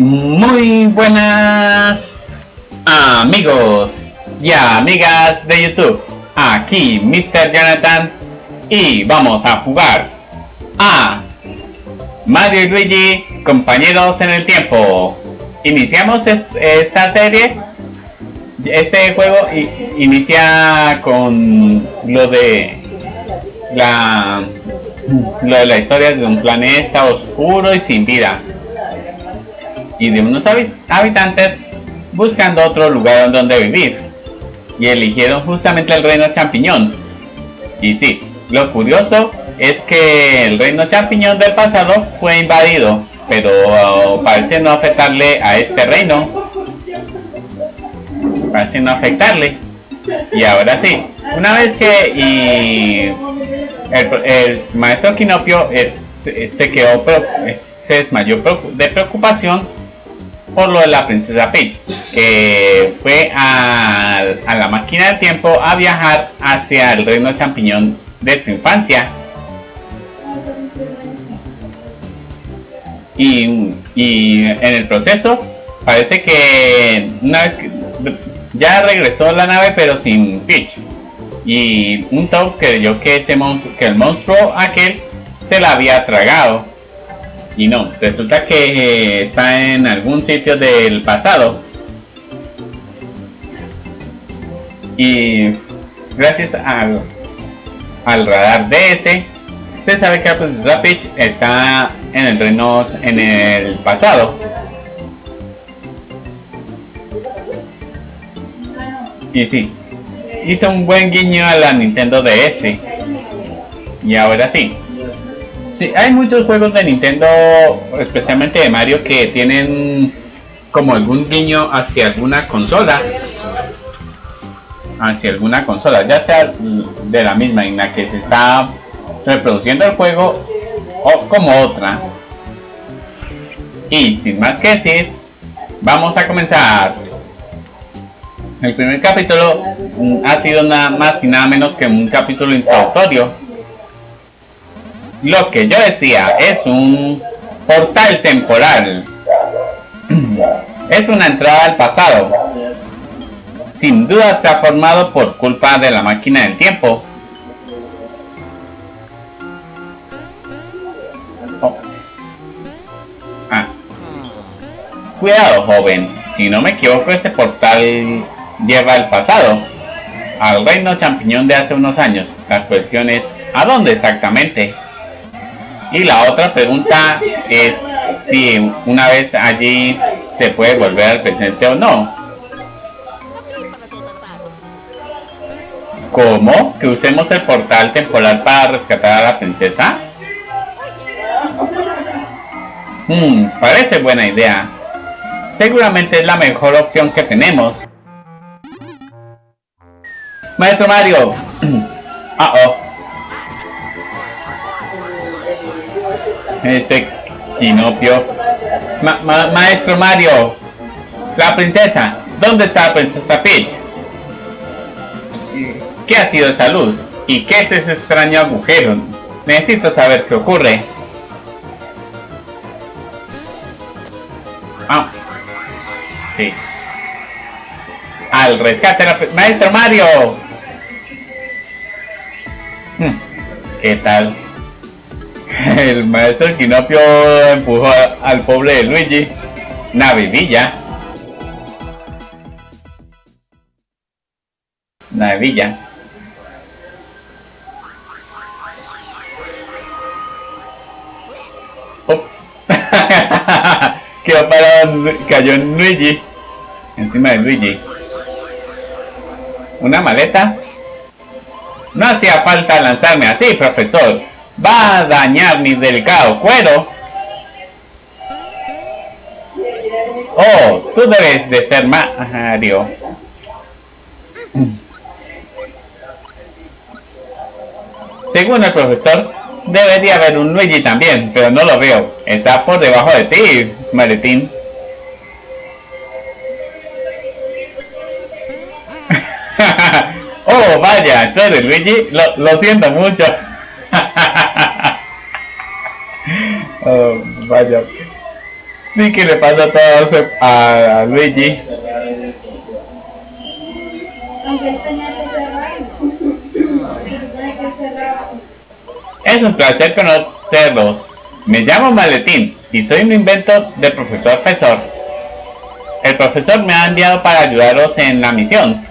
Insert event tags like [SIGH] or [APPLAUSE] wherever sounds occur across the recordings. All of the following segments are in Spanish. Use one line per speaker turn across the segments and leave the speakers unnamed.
Muy buenas amigos y amigas de YouTube. Aquí Mr. Jonathan y vamos a jugar a Mario y Luigi, compañeros en el tiempo. Iniciamos esta serie. Este juego inicia con lo de la lo de la historia de un planeta oscuro y sin vida y de unos habitantes buscando otro lugar donde vivir. Y eligieron justamente el reino champiñón. Y sí, lo curioso es que el reino champiñón del pasado fue invadido pero uh, parece no afectarle a este reino. Parece no afectarle. Y ahora sí una vez que y el, maestro Quinopio se, quedó, eh, se desmayó de preocupación por lo de la princesa Peach, que fue a, la máquina del tiempo a viajar hacia el reino champiñón de su infancia. Y, en el proceso parece que una vez que ya regresó la nave pero sin Peach y un Toad creyó que, ese que el monstruo aquel se la había tragado. Y no, resulta que eh, está en algún sitio del pasado. Y gracias al, al radar DS, se sabe que la princesa está en el reino en el pasado. Y sí, hizo un buen guiño a la Nintendo DS. Y ahora sí. Hay muchos juegos de Nintendo, especialmente de Mario, que tienen como algún guiño hacia alguna consola. Hacia alguna consola, ya sea de la misma en la que se está reproduciendo el juego o como otra. Y sin más que decir, vamos a comenzar. El primer capítulo mm, ha sido nada más y nada menos que un capítulo introductorio. Lo que yo decía es un portal temporal. Es una entrada al pasado. Sin duda se ha formado por culpa de la máquina del tiempo. Ah. Cuidado, joven. Si no me equivoco, ese portal lleva el pasado, al reino champiñón de hace unos años. La cuestión es, ¿a dónde exactamente? Y la otra pregunta es si una vez allí se puede volver al presente o no. ¿Cómo? ¿Que usemos el portal temporal para rescatar a la princesa? Hmm, parece buena idea. Seguramente es la mejor opción que tenemos. Maestro Mario. [CLEARS THROAT] Ah, oh. Este Quinopio. Maestro Mario. La princesa. ¿Dónde está la princesa Peach? ¿Qué ha sido esa luz? ¿Y qué es ese extraño agujero? Necesito saber qué ocurre. Ah. Sí. Al rescate la... ¡Maestro Mario! Hmm, ¿Qué tal? El maestro Quinopio empujó al pobre de Luigi. Navivilla. Navivilla. Ups. [LAUGHS] Quedó parado, cayó en Luigi. Encima de Luigi. ¿Una maleta? No hacía falta lanzarme así, profesor. Va a dañar mi delicado cuero. Oh, tú debes de ser Mario. Según el profesor, debería haber un Luigi también, pero no lo veo. Está por debajo de ti, maletín. [LAUGHS] oh, vaya, tú eres Luigi. Lo, lo siento mucho. Oh, vaya. Sí que le pasa todo a, a Luigi. Es un placer conocerlos. Me llamo Maletín y soy un invento del profesor Fetsor. El profesor me ha enviado para ayudaros en la misión.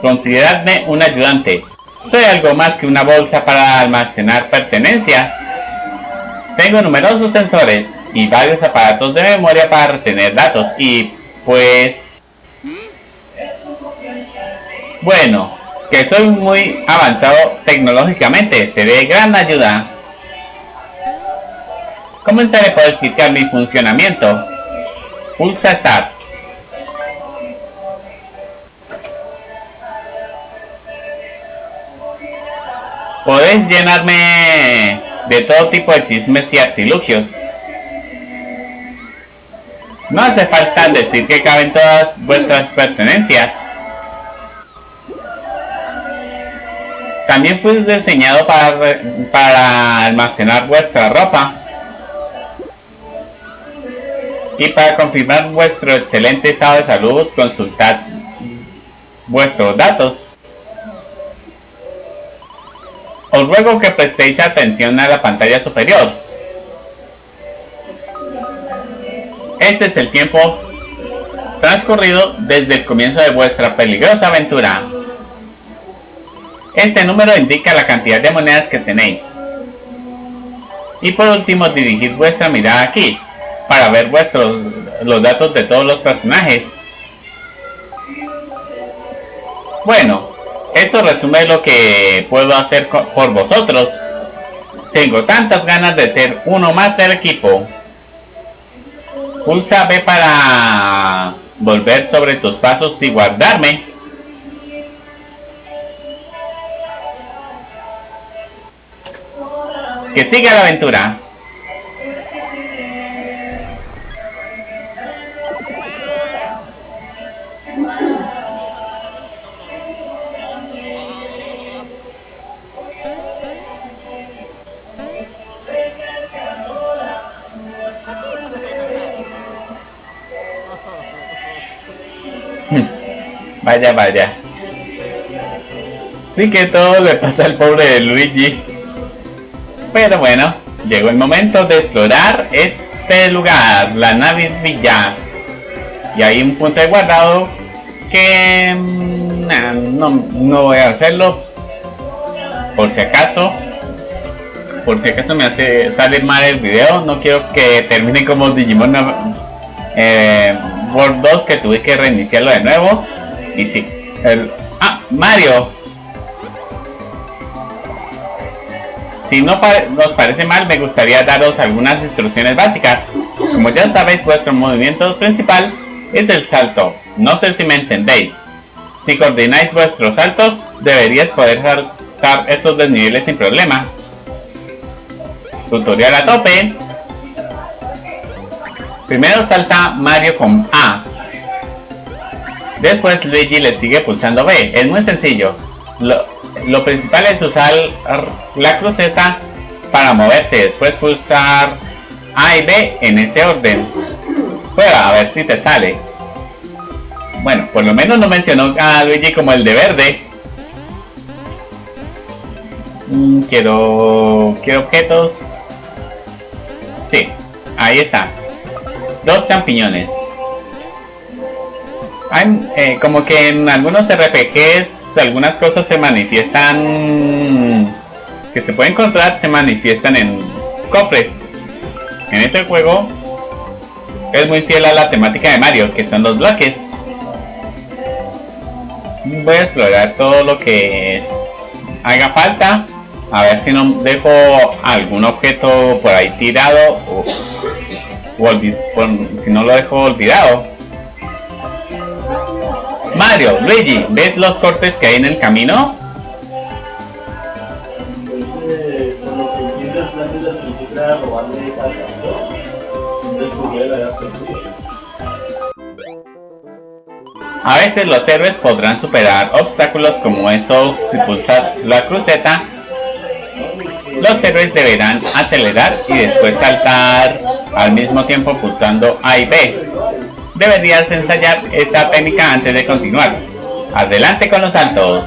Consideradme un ayudante. Soy algo más que una bolsa para almacenar pertenencias. Tengo numerosos sensores y varios aparatos de memoria para retener datos y pues... Bueno, que soy muy avanzado tecnológicamente, seré de gran ayuda. Comenzaré por explicar mi funcionamiento. Pulsa Start. Podéis llenarme de todo tipo de chismes y artilugios. No hace falta decir que caben todas vuestras pertenencias. También fue diseñado para, para almacenar vuestra ropa. Y para confirmar vuestro excelente estado de salud, consultad vuestros datos. Os ruego que prestéis atención a la pantalla superior. Este es el tiempo transcurrido desde el comienzo de vuestra peligrosa aventura. Este número indica la cantidad de monedas que tenéis. Y por último, dirigid vuestra mirada aquí para ver vuestros los datos de todos los personajes. Bueno, eso resume lo que puedo hacer por vosotros. Tengo tantas ganas de ser uno más del equipo. Pulsa B para volver sobre tus pasos y guardarme. Que siga la aventura. Vaya, vaya. Sí que todo le pasa al pobre Luigi. Pero bueno, llegó el momento de explorar este lugar, la nave Villa. Y hay un punto de guardado que mm, no, no voy a hacerlo por si acaso. Por si acaso me hace salir mal el video, no quiero que termine como Digimon eh, World 2 que tuve que reiniciarlo de nuevo. Y sí, el... ¡Ah! ¡Mario! Si no nos parece mal, me gustaría daros algunas instrucciones básicas. Como ya sabéis, vuestro movimiento principal es el salto. No sé si me entendéis. Si coordináis vuestros saltos, deberíais poder saltar estos desniveles sin problema. Tutorial a tope. Primero salta Mario con A. Después Luigi le sigue pulsando B. Es muy sencillo. Lo, principal es usar la cruceta para moverse. Después pulsar A y B en ese orden. Prueba a ver si te sale. Bueno, por lo menos no mencionó a Luigi como el de verde. Mm, quiero... Quiero objetos. Sí, ahí está. Dos champiñones. Eh, como que en algunos RPGs algunas cosas se manifiestan que se puede encontrar se manifiestan en cofres. En ese juego es muy fiel a la temática de Mario, que son los bloques. Voy a explorar todo lo que haga falta. A ver si no dejo algún objeto por ahí tirado o, si no lo dejo olvidado. Mario, Luigi, ¿ves los cortes que hay en el camino? A veces los héroes podrán superar obstáculos como esos si pulsas la cruceta Los héroes deberán acelerar y después saltar al mismo tiempo pulsando A y B. Deberías ensayar esta técnica antes de continuar. Adelante con los saltos.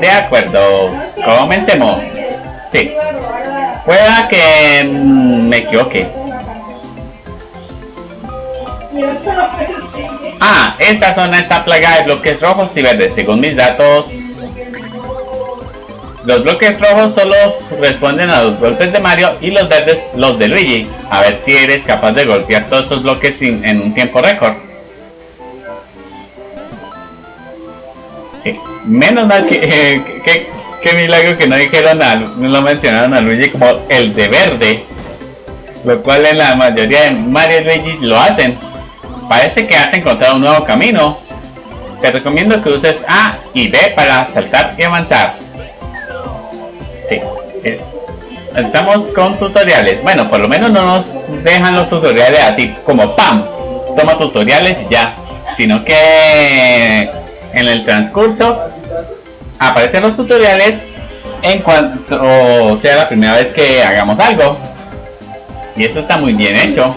De acuerdo, comencemos. Sí. Pueda que mm, me equivoque. Ah, esta zona está plagada de bloques rojos y verdes. Según mis datos, los bloques rojos solo responden a los golpes de Mario y los verdes los de Luigi. A ver si eres capaz de golpear todos esos bloques en un tiempo récord. Sí, menos mal que, [LAUGHS] eh, que, milagro que no dijeron a, no lo mencionaron a Luigi como el de verde. Lo cual en la mayoría de Mario y Luigi lo hacen parece que has encontrado un nuevo camino. Te recomiendo que uses A y B para saltar y avanzar. Sí. Eh, estamos con tutoriales. Bueno, por lo menos no nos dejan los tutoriales así como ¡pam! Toma tutoriales y ya. Sino que en el transcurso aparecen los tutoriales en cuanto sea la primera vez que hagamos algo. Y eso está muy bien hecho.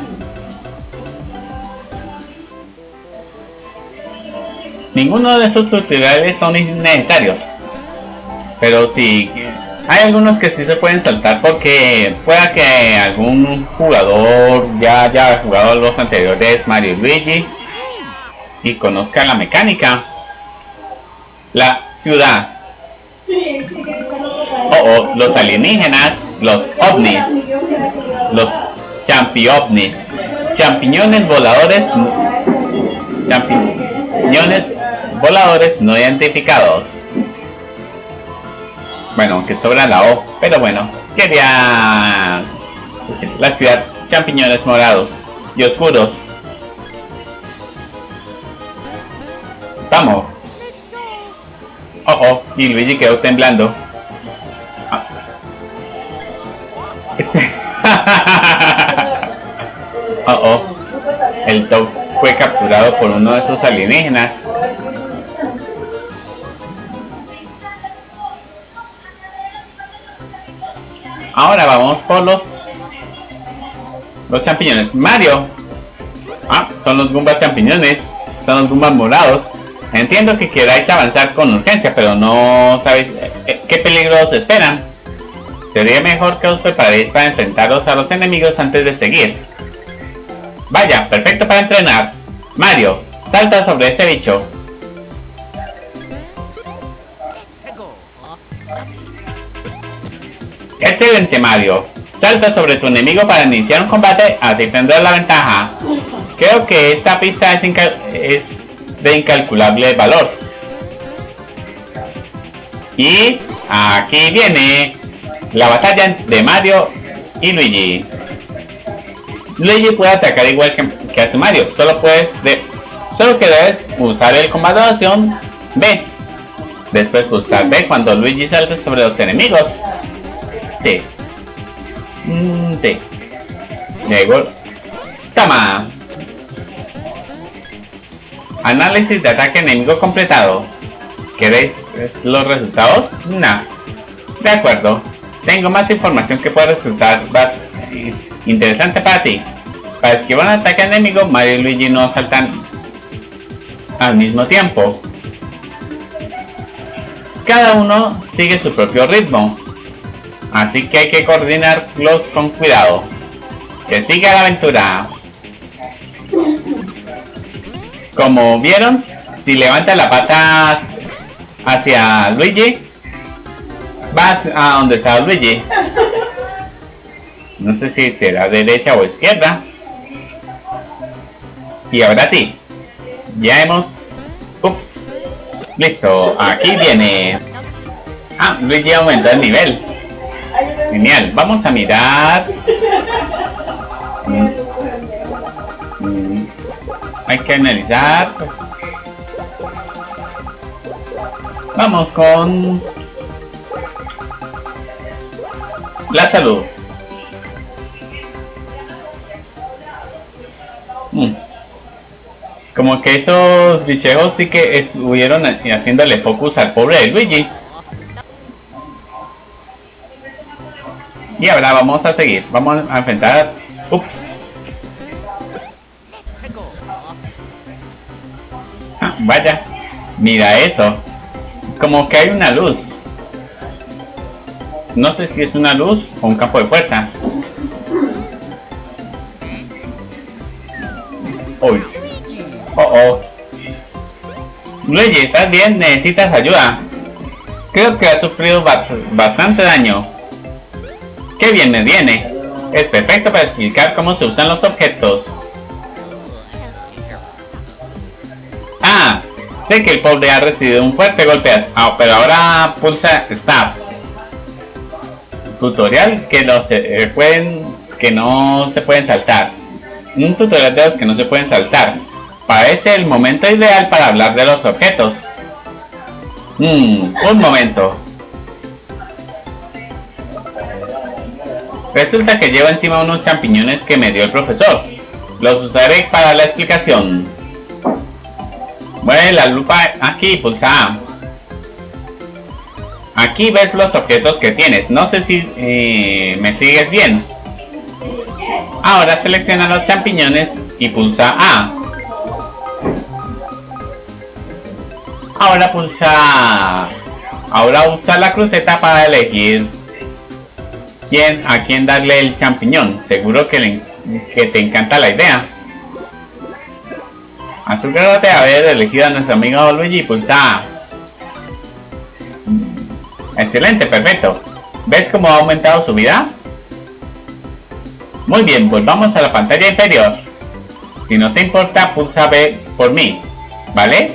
Ninguno de esos tutoriales son innecesarios. Pero si hay algunos que sí se pueden saltar porque pueda que algún jugador ya haya jugado los anteriores Mario Luigi y conozca la mecánica. La ciudad. O oh, los alienígenas, los ovnis, los champiovnis, champiñones voladores, champiñones voladores no identificados. Bueno, que sobra la O, pero bueno, quería la ciudad champiñones morados y oscuros. Vamos. Oh, oh, y Luigi quedó temblando. Ah. [LAUGHS] oh, oh. El Toad fue capturado por uno de esos alienígenas. Por los los champiñones. Mario. Ah, son los Goombas champiñones. Son los Goombas morados. Entiendo que queráis avanzar con urgencia, pero no sabéis eh, eh, qué peligros esperan. Sería mejor que os preparéis para enfrentaros a los enemigos antes de seguir. Vaya, perfecto para entrenar. Mario, salta sobre ese bicho. Excelente Mario. Salta sobre tu enemigo para iniciar un combate, así tendrás la ventaja. Creo que esta pista es, de incalculable valor. Y aquí viene la batalla de Mario y Luigi. Luigi puede atacar igual que, hace Mario, solo puedes de, solo que usar el comando de acción B. Después pulsar B cuando Luigi salte sobre los enemigos. Sí. Mm, sí. Luego. Tama. Análisis de ataque enemigo completado. ¿Queréis los resultados? No. De acuerdo. Tengo más información que puede resultar interesante para ti. Para esquivar un ataque enemigo, Mario y Luigi no saltan al mismo tiempo. Cada uno sigue su propio ritmo. Así que hay que coordinarlos con cuidado. Que siga la aventura. Como vieron, si levanta la pata hacia Luigi, vas a donde está Luigi. No sé si será derecha o izquierda. Y ahora sí. Ya hemos... Ups. Listo. Aquí viene... Ah, Luigi aumenta el nivel. Genial, vamos a mirar. Hay que analizar. Vamos con la salud. Mm. Como que esos bichejos sí que estuvieron haciéndole focus al pobre Luigi. Y ahora vamos a seguir. Vamos a enfrentar... Ups. Ah, vaya. Mira eso. Como que hay una luz. No sé si es una luz o un campo de fuerza. Oh, oh. Luigi, ¿estás bien? ¿Necesitas ayuda? Creo que ha sufrido bastante daño. ¡Qué bien me viene! Es perfecto para explicar cómo se usan los objetos. Ah, sé que el pobre ha recibido un fuerte golpe, ah, pero ahora pulsa Stop. Tutorial que no se eh, pueden que no se pueden saltar. Un tutorial de los que no se pueden saltar. Parece el momento ideal para hablar de los objetos. Hmm, un momento. Resulta que llevo encima unos champiñones que me dio el profesor. Los usaré para la explicación. Mueve la lupa aquí, pulsa. Aquí ves los objetos que tienes. No sé si eh, me sigues bien. Ahora selecciona los champiñones y pulsa A. Ahora pulsa... Ahora usa la cruceta para elegir a quién darle el champiñón. Seguro que, que te encanta la idea. Asegúrate de haber elegido a nuestro amigo Luigi pulsa Excelente, perfecto. ¿Ves cómo ha aumentado su vida? Muy bien, volvamos a la pantalla inferior. Si no te importa, pulsa B por mí, ¿vale?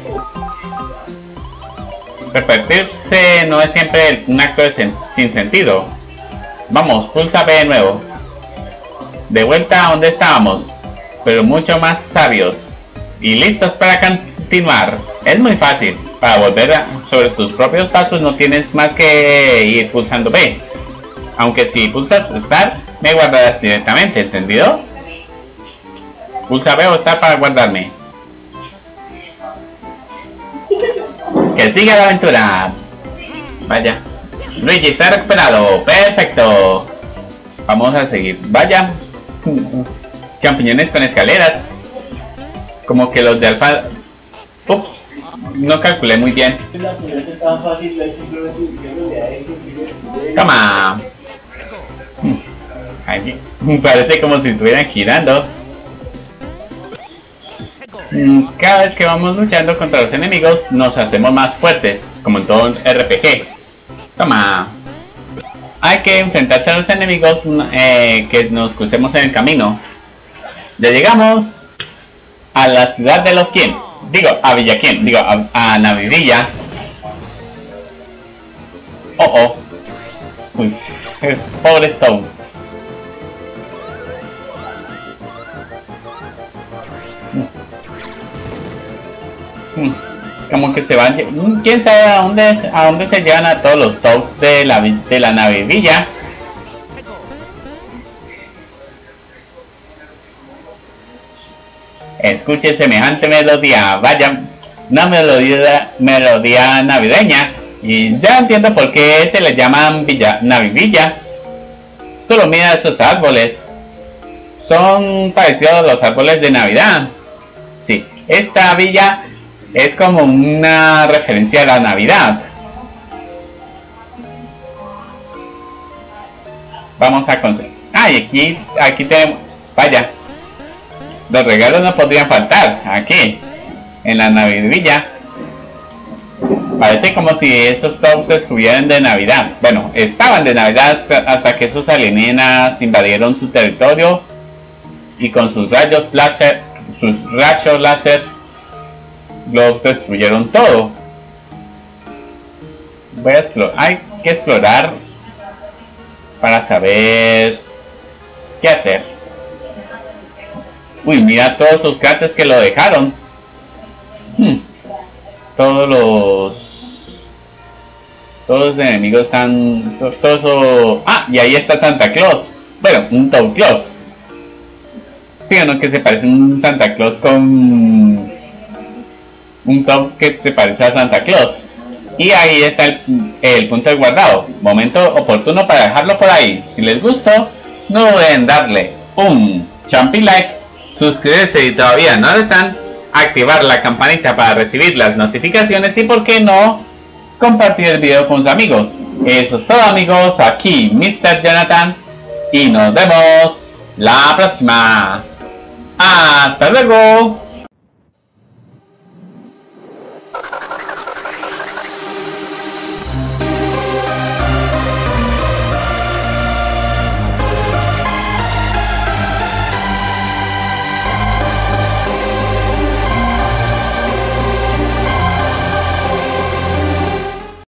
Repetirse no es siempre un acto sin sentido. Vamos, pulsa B de nuevo. De vuelta a donde estábamos, pero mucho más sabios. Y listos para continuar. Es muy fácil. Para volver sobre tus propios pasos no tienes más que ir pulsando B. Aunque si pulsas Start, me guardarás directamente, ¿entendido? Pulsa B o Start para guardarme. Que siga la aventura. Vaya. Luigi está recuperado. Perfecto. Vamos a seguir. Vaya. Champiñones con escaleras. Como que los de alfa... Ups. No calculé muy bien. Toma. Parece como si estuvieran girando. Mm, cada vez que vamos luchando contra los enemigos nos hacemos más fuertes, como en todo RPG. Toma. Hay que enfrentarse a los enemigos eh, que nos crucemos en el camino. Ya llegamos a la ciudad de los quién. Digo, a Villaquien. Digo, a, a Navidilla. Oh, oh. Uy, [LAUGHS] pobre Stone. Como que se van quién sabe a dónde a dónde se llevan a todos los tops de la de la navidilla. Escuche semejante melodía vaya una melodía melodía navideña y ya entiendo por qué se le llaman villa navivilla solo mira esos árboles. Son parecidos a los árboles de navidad. Sí esta villa es como una referencia a la Navidad. Vamos a conseguir. Ah, y aquí, aquí tenemos. Vaya. Los regalos no podrían faltar. Aquí. En la Navidad. Parece como si esos tops estuvieran de Navidad. Bueno, estaban de Navidad hasta que esos alienígenas invadieron su territorio y con sus rayos láser, sus rayos láser los destruyeron todo. Voy a explorar. Hay que explorar para saber qué hacer. Uy, mira todos esos gatos que lo dejaron. Hmm. Todos los todos los enemigos están todos ah y ahí está Santa Claus bueno un Toad Claus sí o no que se parece un Santa Claus con un top que se parece a Santa Claus. y ahí está el, punto de guardado. Momento oportuno para dejarlo por ahí. Si les gustó, no duden darle un champi like, suscribirse si todavía no lo están, activar la campanita para recibir las notificaciones y por qué no compartir el video con sus amigos. Eso es todo amigos, aquí Mr. Jonathan y nos vemos la próxima. Hasta luego.